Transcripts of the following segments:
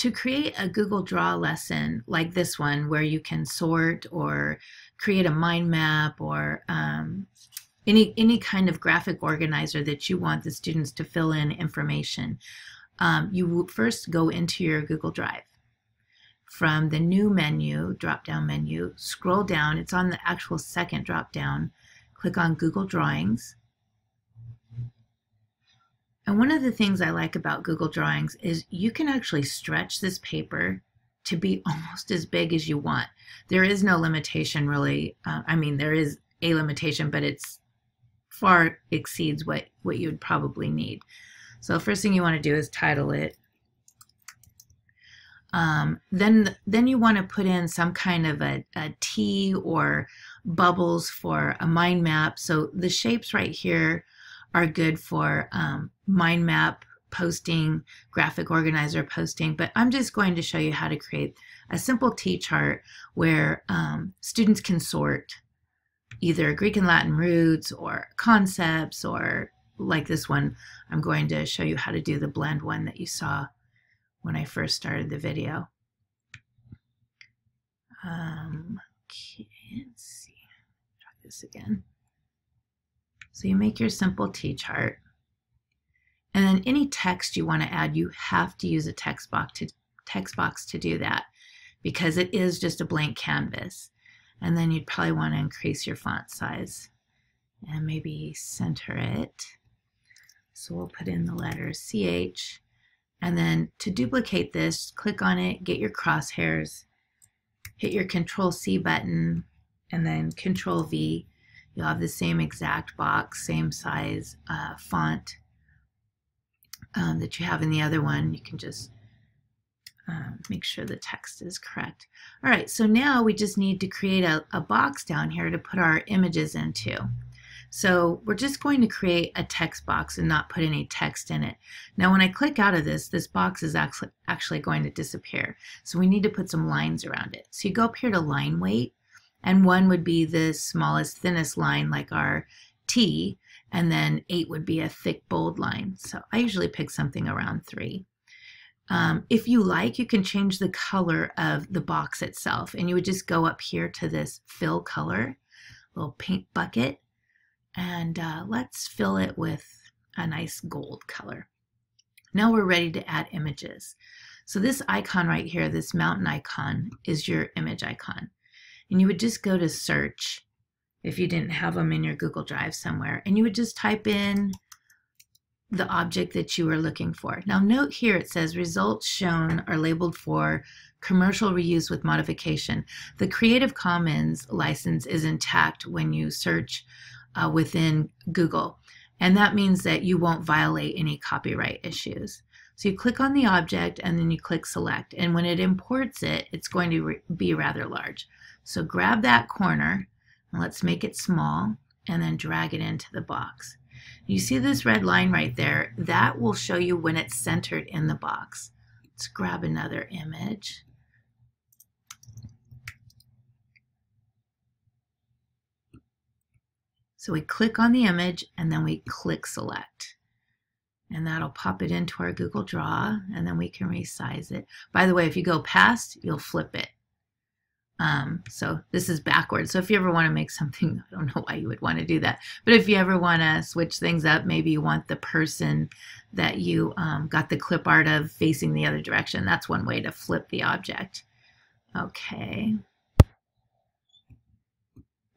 to create a Google Draw lesson like this one, where you can sort or create a mind map or um, any, any kind of graphic organizer that you want the students to fill in information, um, you first go into your Google Drive. From the new menu, drop down menu, scroll down, it's on the actual second drop down, click on Google Drawings. And one of the things I like about Google Drawings is you can actually stretch this paper to be almost as big as you want. There is no limitation really. Uh, I mean, there is a limitation, but it's far exceeds what, what you would probably need. So the first thing you want to do is title it. Um, then, then you want to put in some kind of a, a T or bubbles for a mind map. So the shapes right here are good for um, mind map posting, graphic organizer posting, but I'm just going to show you how to create a simple T-chart where um, students can sort either Greek and Latin roots or concepts or like this one, I'm going to show you how to do the blend one that you saw when I first started the video. Um, okay, let's see, try this again. So you make your simple T-chart. And then any text you want to add, you have to use a text box to, text box to do that because it is just a blank canvas. And then you'd probably want to increase your font size and maybe center it. So we'll put in the letter CH. And then to duplicate this, click on it, get your crosshairs, hit your Control C button, and then Control V. You'll have the same exact box, same size uh, font um, that you have in the other one. You can just um, make sure the text is correct. All right, so now we just need to create a, a box down here to put our images into. So we're just going to create a text box and not put any text in it. Now when I click out of this, this box is actually, actually going to disappear. So we need to put some lines around it. So you go up here to line weight, and one would be the smallest, thinnest line like our T, and then eight would be a thick, bold line. So I usually pick something around three. Um, if you like, you can change the color of the box itself, and you would just go up here to this fill color, little paint bucket, and uh, let's fill it with a nice gold color. Now we're ready to add images. So this icon right here, this mountain icon, is your image icon. And you would just go to search if you didn't have them in your Google Drive somewhere, and you would just type in the object that you were looking for. Now note here it says results shown are labeled for commercial reuse with modification. The Creative Commons license is intact when you search uh, within Google. And that means that you won't violate any copyright issues. So you click on the object and then you click select. And when it imports it, it's going to be rather large. So grab that corner and let's make it small and then drag it into the box. You see this red line right there? That will show you when it's centered in the box. Let's grab another image. So we click on the image and then we click select. And that'll pop it into our Google Draw and then we can resize it. By the way, if you go past, you'll flip it. Um, so this is backwards. So if you ever want to make something, I don't know why you would want to do that, but if you ever want to switch things up, maybe you want the person that you um, got the clip art of facing the other direction. That's one way to flip the object. Okay.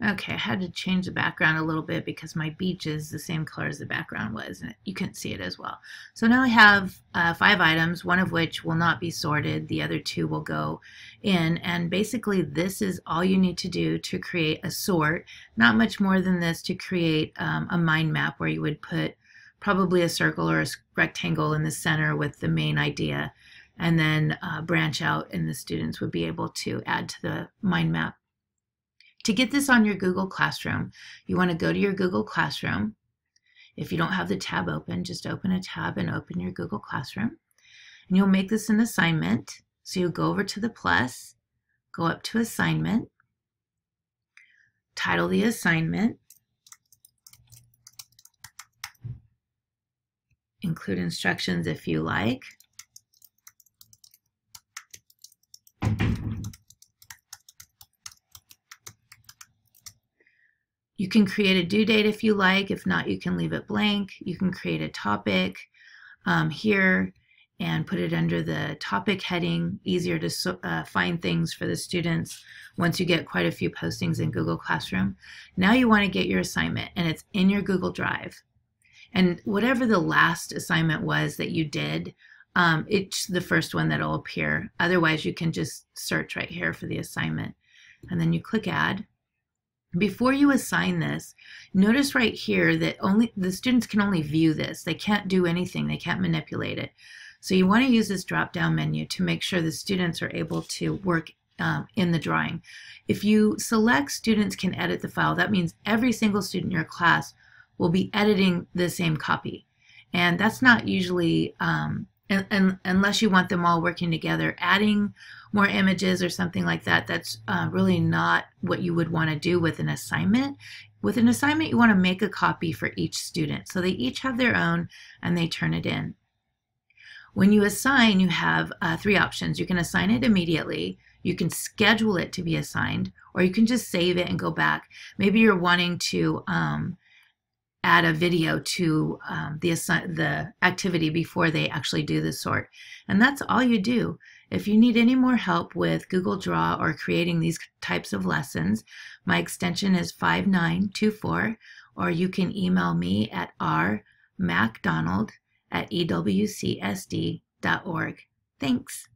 Okay, I had to change the background a little bit because my beach is the same color as the background was, and you couldn't see it as well. So now I have uh, five items, one of which will not be sorted. The other two will go in, and basically this is all you need to do to create a sort. Not much more than this to create um, a mind map where you would put probably a circle or a rectangle in the center with the main idea, and then uh, branch out, and the students would be able to add to the mind map to get this on your Google Classroom, you want to go to your Google Classroom. If you don't have the tab open, just open a tab and open your Google Classroom. And you'll make this an assignment. So you'll go over to the plus, go up to assignment, title the assignment, include instructions if you like. You can create a due date if you like. If not, you can leave it blank. You can create a topic um, here and put it under the topic heading, easier to uh, find things for the students once you get quite a few postings in Google Classroom. Now you want to get your assignment and it's in your Google Drive. And whatever the last assignment was that you did, um, it's the first one that'll appear. Otherwise, you can just search right here for the assignment. And then you click Add. Before you assign this, notice right here that only the students can only view this. They can't do anything. They can't manipulate it. So you want to use this drop-down menu to make sure the students are able to work um, in the drawing. If you select students can edit the file, that means every single student in your class will be editing the same copy. And that's not usually, um, and, and, unless you want them all working together, adding more images or something like that, that's uh, really not what you would want to do with an assignment. With an assignment, you want to make a copy for each student. So they each have their own and they turn it in. When you assign, you have uh, three options. You can assign it immediately, you can schedule it to be assigned, or you can just save it and go back. Maybe you're wanting to um, add a video to um, the, the activity before they actually do the sort. And that's all you do. If you need any more help with Google Draw or creating these types of lessons, my extension is 5924, or you can email me at rmacdonald at ewcsd.org. Thanks.